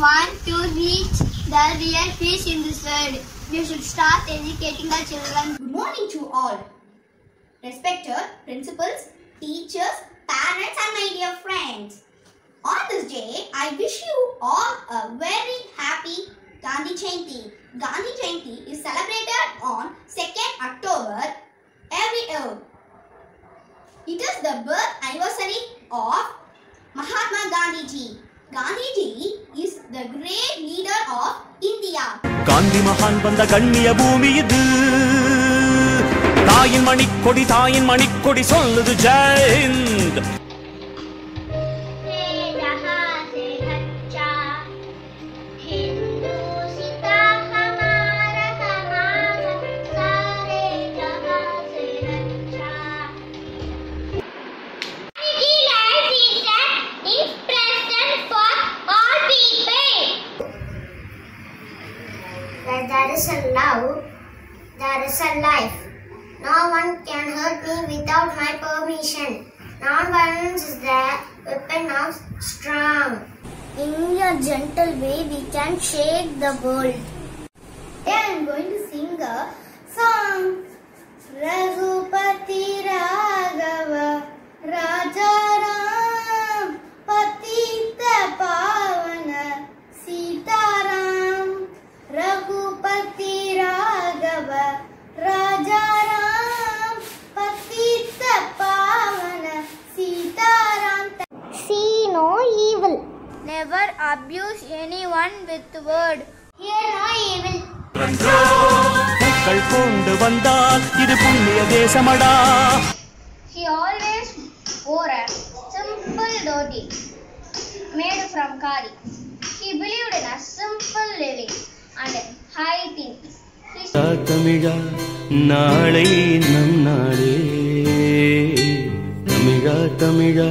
want to reach the real peace in this world, we should start educating our children. Good morning to all. Respected principals, teachers, parents and my dear friends. On this day, I wish you all a very happy Gandhi Jayanti. Gandhi Jayanti is celebrated on 2nd October every year. It is the birth anniversary of Mahatma Gandhi ji. Gandhiji is the great leader of India Gandhi மகான் வந்த கண்ணிய பூமி இது. தாயின் மணிக்கொடி தாயின் மணிக்கொடி சொல்லுது Jai! Non-violence is the weapon of strong. In a gentle way, we can shake the world. Today I am going to sing a song. Raghupati Raghava Never abuse anyone with word. Hear no evil. கொண்டு வந்தால் இது புண்ணிய தேசமடா He always wore a simple dhoti made from kari. He believed in a simple living and high things. தமிழா நாளை நம் நாடே Tamizha Tamizha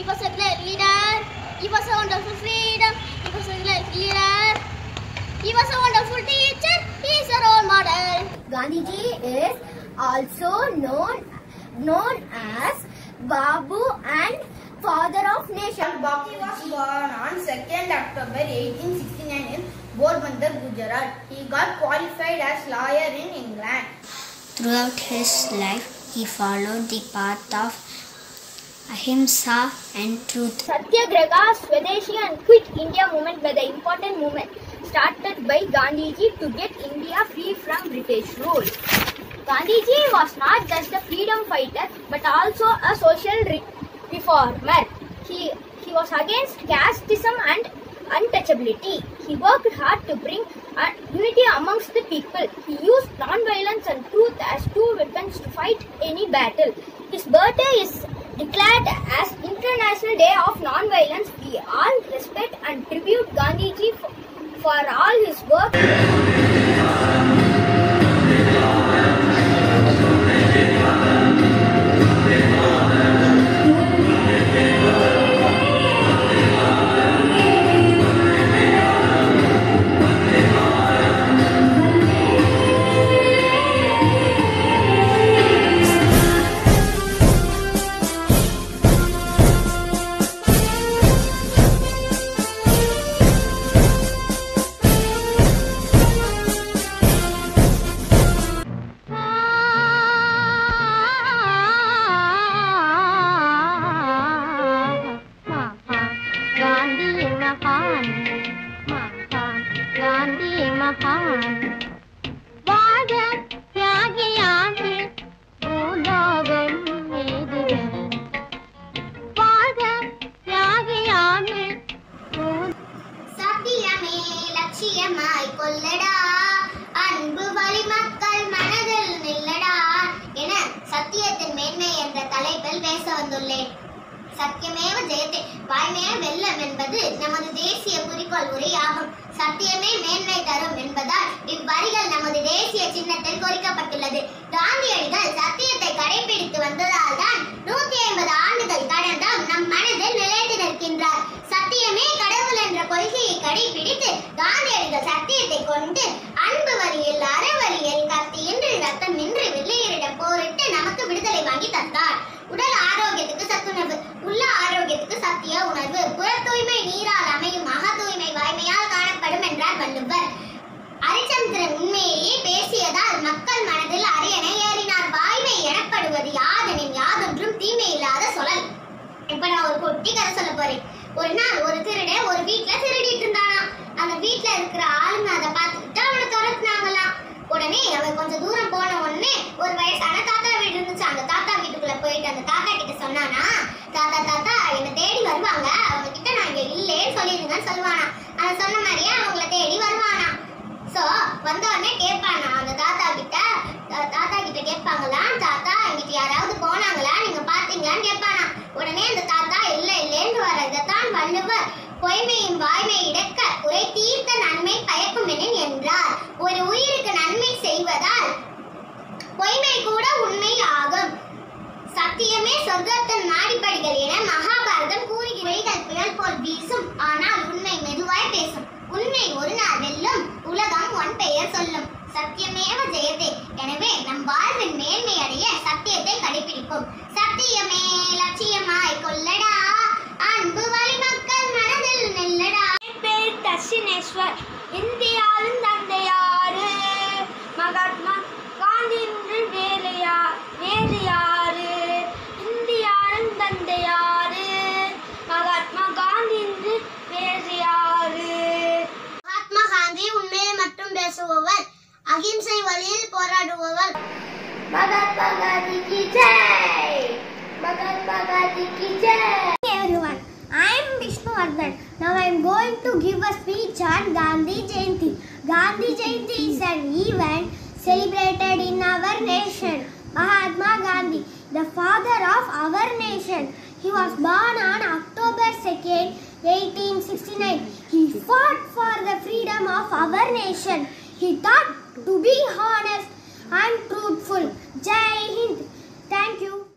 He was a great leader. He was a wonderful freedom. He was a great leader. He was a wonderful teacher. He is a role model. Gandhiji is also known known as Bapu and father of nation. Bapu was born on 2nd October 1869 in Porbandar, Gujarat. He got qualified as lawyer in England. Throughout his life, he followed the path of ahimsa and truth. Satyagraha, Swadeshi and Quit India movement were the important movement started by Gandhiji to get India free from British rule. Gandhiji was not just a freedom fighter but also a social re- reformer. He, he was against casteism and untouchability. He worked hard to bring unity amongst the people. He used non-violence and truth as two weapons to fight any battle. His birthday is declared as International Day of Non-Violence. We all respect and tribute Gandhiji for, for all his work. லட்சியமாய் கொள்ளடா. அன்பு வழி மக்கள் மனதில் நில்லடா என சத்தியத்தின் மேன்மை என்ற தலைப்பில் பேச வந்துள்ளேன். சத்தியமேவ ஜெயத்தே வாய்மையே வெல்லம் என்பது நமது தேசிய குறிக்கோள் உரையாகும். சத்தியமே மேன்மை தரும் என்பதால் இவ்வரிகள் நமது தேசிய சின்னத்தில் பொறிக்கப்பட்டுள்ளது. காந்தியடிகள் சத்தியத்தை கடைபிடித்து வந்ததால் தான் நூத்தி ஐம்பது ஆண்டுகள் கடந்தும் ஆரோக்கியத்துக்கு சத்திய உணர்வு புற தூய்மை நீரால் அமையும் மக தூய்மை வாய்மையால் காணப்படும் என்றார் வள்ளுவர். அரிச்சந்திரன் உண்மையே பேசியதால் மக்கள் மனதில் அரியணை ஏறினார். வாய்மை எனப்படுவது யாதெனின் யாதொன்றும் தீமை இல்லாத சொல்லல் இப்ப நான் ஒரு கொட்டி கதை சொல்ல போறேன். ஒரு நாள் ஒரு திருடன் ஒரு வீட்டுல திருடிட்டு இருந்தானா? அந்த வீட்டுல இருக்கிற ஆளுங்க அதை பார்த்துக்கிட்டு அவனை துரத்துனாங்களாம் உடனே அவன் கொஞ்சம் தூரம் போன உடனே ஒரு வயசான தாத்தா வீடு இருந்துச்சு. அந்த தாத்தா வீட்டுக்குள்ள போயிட்டு அந்த தாத்தா கிட்ட சொன்னானா தாத்தா பண்ணுவர் வள்ளுவர் பொய்மையும் வாய்மை இடக்க உரை தீர்த்த நன்மை பயக்குமெனின் என்றார். ஒரு உயிருக்கு நன்மை செய்வதால் பொய்மை கூட உண்மை ஆகும். சத்தியமே சொர்க்கத்தின் நாடிப்படிகள் என மகாபாரதம் கூறுகிறீர்கள் புயல் போல் வீசும் ஆனால் உண்மை மெதுவாய் பேசும். உண்மை ஒரு நாள் வெல்லும் உலகம் ஒன் பெயர் சொல்லும். சத்தியமேவ ஜெயதே எனவே நம் வாழ்வின் மேன்மை அடைய சத்தியத்தை கடைபிடிப்போம். சத்தியமே லட்சியமாய் கொள்ள மட்டும் பேசுபவர் அகிம்சை வழியில் போராடுபவர் மகாத்மா காந்தி கி ஜெய் மகாத்மா காந்தி கி Jai everyone. I am Vishnuvardhan. Now I am going to give a speech on Gandhi Jayanti. Gandhi Jayanti is an event celebrated in our nation. Mahatma Gandhi, the father of our nation. He was born on October 2nd, 1869. He fought for the freedom of our nation. He thought to be honest and truthful. Jai Hind. Thank you.